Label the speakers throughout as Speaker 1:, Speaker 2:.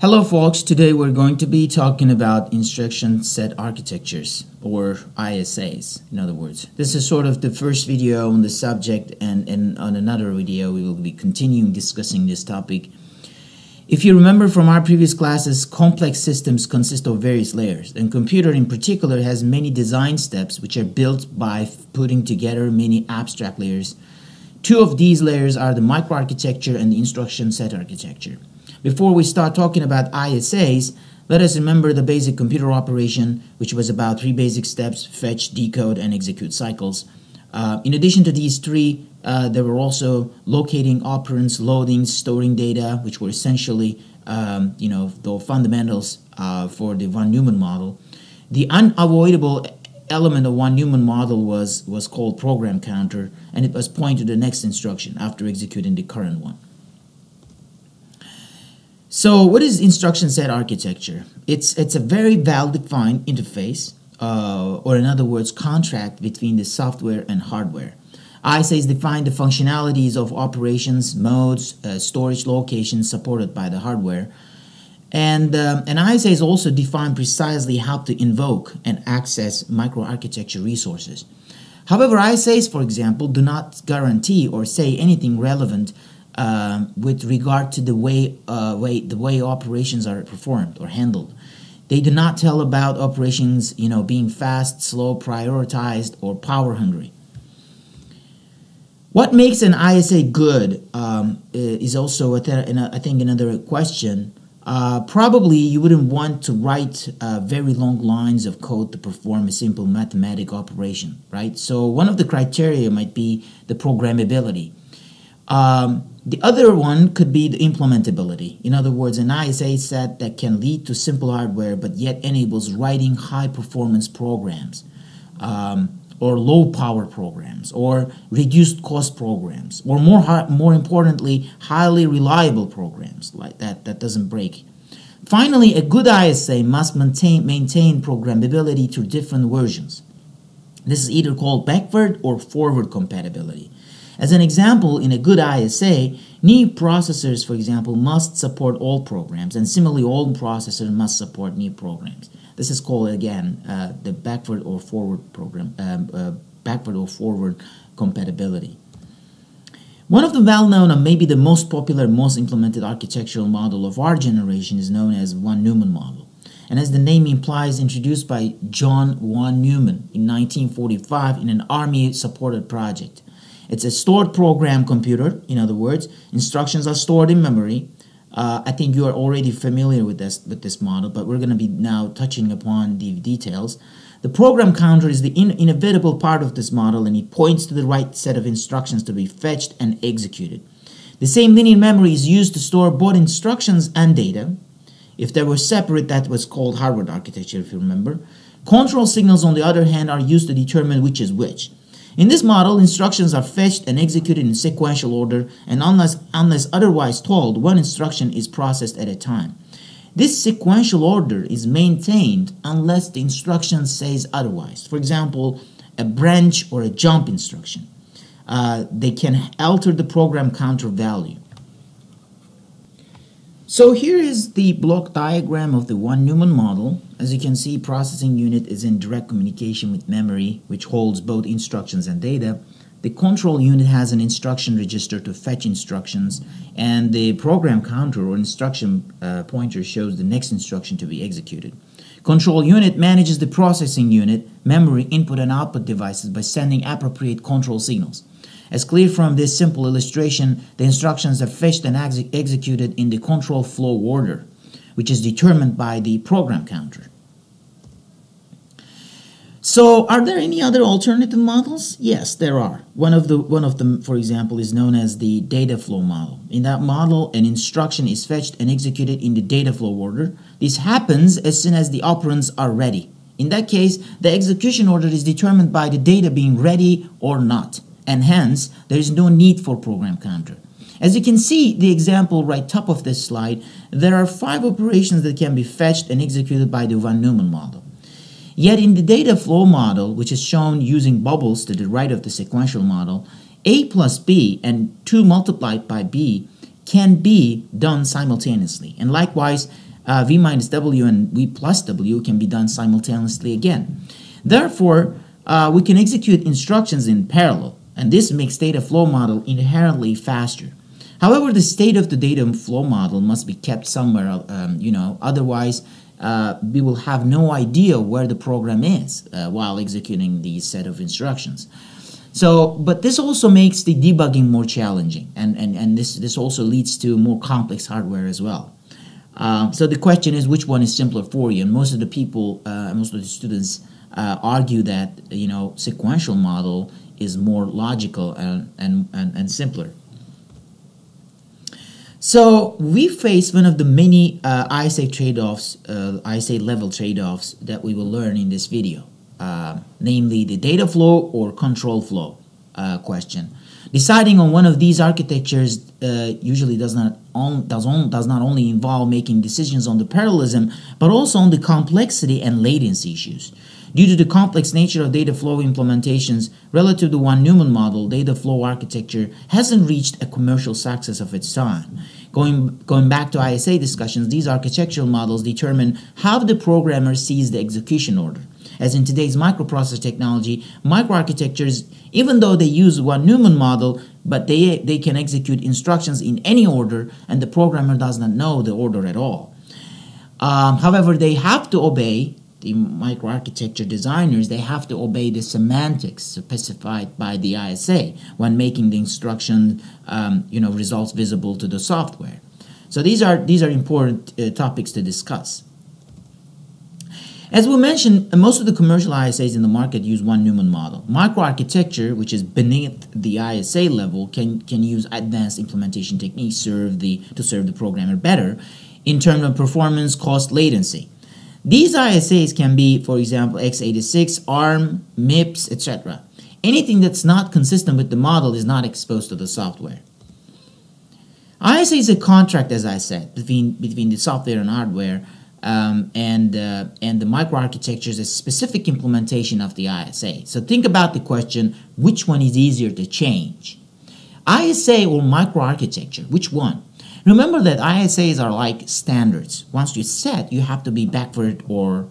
Speaker 1: Hello folks, today we're going to be talking about instruction set architectures or ISAs in other words. This is sort of the first video on the subject and, and on another video we will be continuing discussing this topic. If you remember from our previous classes, complex systems consist of various layers and computer in particular has many design steps which are built by putting together many abstract layers. Two of these layers are the microarchitecture and the instruction set architecture. Before we start talking about ISAs, let us remember the basic computer operation, which was about three basic steps, fetch, decode, and execute cycles. Uh, in addition to these three, uh, there were also locating operands, loading, storing data, which were essentially, um, you know, the fundamentals uh, for the von Neumann model. The unavoidable element of von Neumann model was, was called program counter, and it was pointed to the next instruction after executing the current one. So what is instruction set architecture? It's, it's a very well-defined interface, uh, or in other words, contract between the software and hardware. ISAs define the functionalities of operations, modes, uh, storage locations supported by the hardware. And um, an ISAs also define precisely how to invoke and access microarchitecture resources. However, ISAs, for example, do not guarantee or say anything relevant uh, with regard to the way, uh, way the way operations are performed or handled. They do not tell about operations, you know, being fast, slow, prioritized, or power hungry. What makes an ISA good um, is also, I think, another question. Uh, probably you wouldn't want to write uh, very long lines of code to perform a simple mathematic operation, right? So one of the criteria might be the programmability. Um, the other one could be the implementability. In other words, an ISA set that can lead to simple hardware but yet enables writing high performance programs um, or low power programs or reduced cost programs or more, more importantly, highly reliable programs like that that doesn't break. Finally, a good ISA must maintain, maintain programmability to different versions. This is either called backward or forward compatibility. As an example, in a good ISA, new processors, for example, must support all programs, and similarly, old processors must support new programs. This is called, again, uh, the backward or forward program, um, uh, backward or forward compatibility. One of the well-known and maybe the most popular, most implemented architectural model of our generation is known as von Neumann model. And as the name implies, introduced by John von Neumann in 1945 in an army-supported project. It's a stored program computer, in other words. Instructions are stored in memory. Uh, I think you are already familiar with this, with this model, but we're going to be now touching upon the details. The program counter is the in inevitable part of this model and it points to the right set of instructions to be fetched and executed. The same linear memory is used to store both instructions and data. If they were separate, that was called Harvard architecture, if you remember. Control signals, on the other hand, are used to determine which is which. In this model, instructions are fetched and executed in sequential order, and unless, unless otherwise told, one instruction is processed at a time. This sequential order is maintained unless the instruction says otherwise. For example, a branch or a jump instruction. Uh, they can alter the program counter value. So here is the block diagram of the von Neumann model. As you can see, processing unit is in direct communication with memory, which holds both instructions and data. The control unit has an instruction register to fetch instructions, and the program counter or instruction uh, pointer shows the next instruction to be executed. Control unit manages the processing unit, memory, input and output devices by sending appropriate control signals. As clear from this simple illustration, the instructions are fetched and ex executed in the control flow order, which is determined by the program counter. So, are there any other alternative models? Yes, there are. One of the one of them, for example, is known as the data flow model. In that model, an instruction is fetched and executed in the data flow order. This happens as soon as the operands are ready. In that case, the execution order is determined by the data being ready or not and hence there is no need for program counter. As you can see the example right top of this slide, there are five operations that can be fetched and executed by the von Neumann model. Yet in the data flow model, which is shown using bubbles to the right of the sequential model, A plus B and 2 multiplied by B can be done simultaneously. And likewise, uh, v minus w and v plus w can be done simultaneously again. Therefore, uh, we can execute instructions in parallel, and this makes data flow model inherently faster. However, the state of the data flow model must be kept somewhere, um, you know, otherwise uh, we will have no idea where the program is uh, while executing the set of instructions. So, but this also makes the debugging more challenging, and, and, and this, this also leads to more complex hardware as well. Uh, so the question is, which one is simpler for you? And most of the people, uh, most of the students uh, argue that, you know, sequential model is more logical and, and, and, and simpler. So we face one of the many uh, ISA trade-offs, uh, ISA level trade-offs that we will learn in this video, uh, namely the data flow or control flow uh, question. Deciding on one of these architectures uh, usually does not, on, does, on, does not only involve making decisions on the parallelism, but also on the complexity and latency issues. Due to the complex nature of data flow implementations, relative to von Neumann model, data flow architecture hasn't reached a commercial success of its time. Going, going back to ISA discussions, these architectural models determine how the programmer sees the execution order. As in today's microprocessor technology, microarchitectures, even though they use von Neumann model, but they, they can execute instructions in any order, and the programmer does not know the order at all. Um, however, they have to obey the microarchitecture designers, they have to obey the semantics specified by the ISA when making the instruction, um, you know, results visible to the software. So these are these are important uh, topics to discuss. As we mentioned, most of the commercial ISAs in the market use von Neumann model. Microarchitecture, which is beneath the ISA level, can, can use advanced implementation techniques serve the, to serve the programmer better in terms of performance, cost, latency. These ISAs can be, for example, x86, ARM, MIPS, etc. Anything that's not consistent with the model is not exposed to the software. ISA is a contract, as I said, between, between the software and hardware, um, and, uh, and the microarchitecture is a specific implementation of the ISA. So think about the question, which one is easier to change? ISA or microarchitecture, which one? Remember that ISAs are like standards. Once you set, you have to be backward or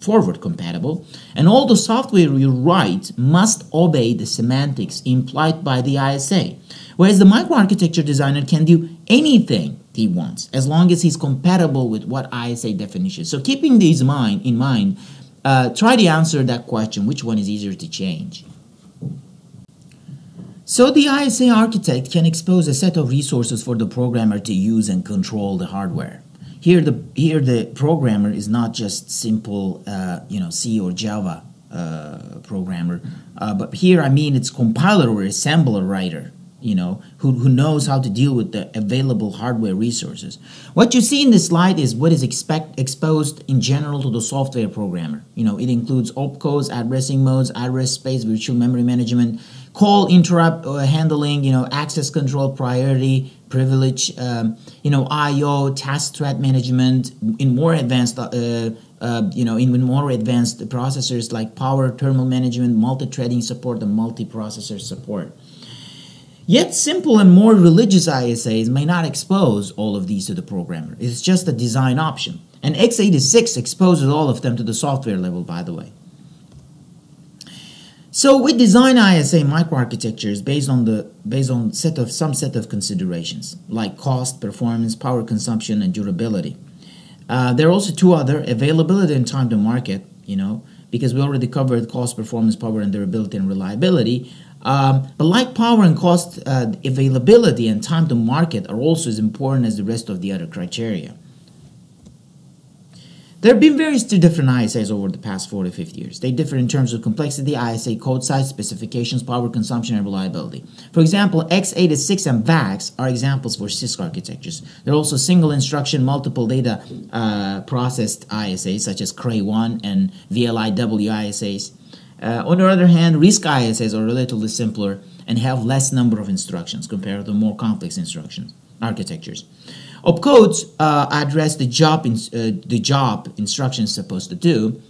Speaker 1: forward compatible, and all the software you write must obey the semantics implied by the ISA. Whereas the microarchitecture designer can do anything he wants as long as he's compatible with what ISA definition. So keeping these mind in mind, uh, try to answer that question: which one is easier to change? So the ISA architect can expose a set of resources for the programmer to use and control the hardware. Here the, here the programmer is not just simple uh, you know, C or Java uh, programmer, uh, but here I mean it's compiler or assembler writer you know, who, who knows how to deal with the available hardware resources. What you see in this slide is what is expect, exposed in general to the software programmer. You know, it includes opcodes, addressing modes, address space, virtual memory management, call interrupt uh, handling, you know, access control, priority, privilege, um, you know, I/O, task thread management. In more advanced, uh, uh, you know, in more advanced processors like power, thermal management, multi-threading support, and multi-processor support. Yet simple and more religious ISAs may not expose all of these to the programmer. It's just a design option. And x86 exposes all of them to the software level, by the way. So we design ISA microarchitectures based on the based on set of some set of considerations like cost, performance, power consumption, and durability. Uh, there are also two other availability and time to market. You know, because we already covered cost, performance, power, and durability and reliability. Um, but like power and cost uh, availability and time to market are also as important as the rest of the other criteria. There have been various different ISAs over the past 40 50 years. They differ in terms of complexity, ISA code size, specifications, power consumption, and reliability. For example, x86 and VAX are examples for CISC architectures. There are also single instruction, multiple data uh, processed ISAs such as Cray1 and VLIW ISAs. Uh, on the other hand, RISC ISAs are relatively simpler and have less number of instructions compared to more complex instructions architectures. Opcodes uh, address the job in, uh, the job instructions supposed to do.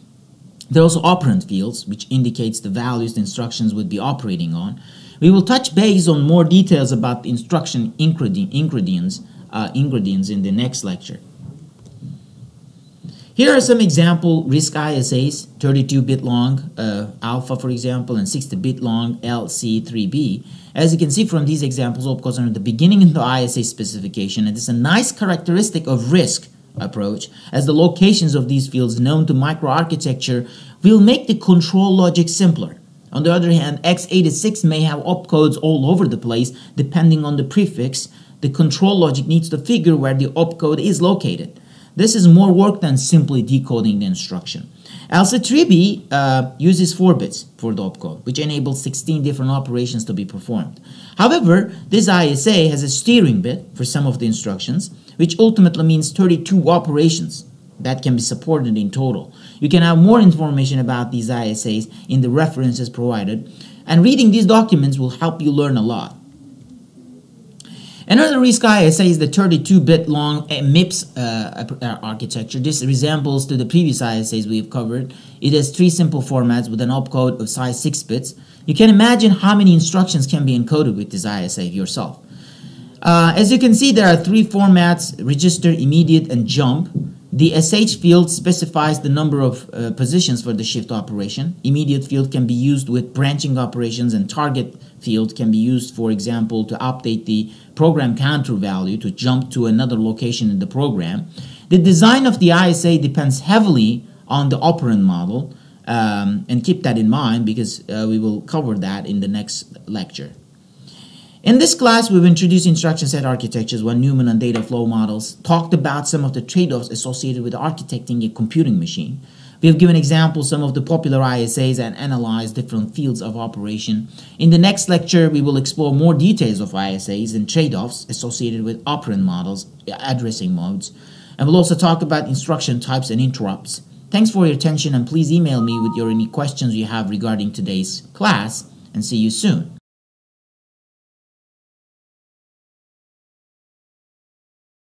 Speaker 1: There are also operand fields, which indicates the values the instructions would be operating on. We will touch base on more details about the instruction ingredients, uh, ingredients in the next lecture. Here are some example RISC ISAs, 32-bit long uh, alpha, for example, and 60-bit long LC3B. As you can see from these examples, opcodes are at the beginning of the ISA specification, and it's a nice characteristic of RISC approach, as the locations of these fields known to microarchitecture will make the control logic simpler. On the other hand, x86 may have opcodes all over the place depending on the prefix. The control logic needs to figure where the opcode is located. This is more work than simply decoding the instruction. LC3B uh, uses 4 bits for the opcode, which enables 16 different operations to be performed. However, this ISA has a steering bit for some of the instructions, which ultimately means 32 operations that can be supported in total. You can have more information about these ISAs in the references provided, and reading these documents will help you learn a lot. Another RISC ISA is the 32-bit long MIPS uh, architecture. This resembles to the previous ISAs we've covered. It has three simple formats with an opcode of size 6 bits. You can imagine how many instructions can be encoded with this ISA yourself. Uh, as you can see, there are three formats, register, immediate, and jump. The SH field specifies the number of uh, positions for the shift operation. Immediate field can be used with branching operations and target field can be used, for example, to update the program counter value to jump to another location in the program. The design of the ISA depends heavily on the operand model, um, and keep that in mind because uh, we will cover that in the next lecture. In this class, we've introduced instruction set architectures, von Neumann and data flow models, talked about some of the trade-offs associated with architecting a computing machine. We have given examples some of the popular ISAs and analyzed different fields of operation. In the next lecture, we will explore more details of ISAs and trade-offs associated with operand models, addressing modes, and we'll also talk about instruction types and interrupts. Thanks for your attention and please email me with your any questions you have regarding today's class and see you soon.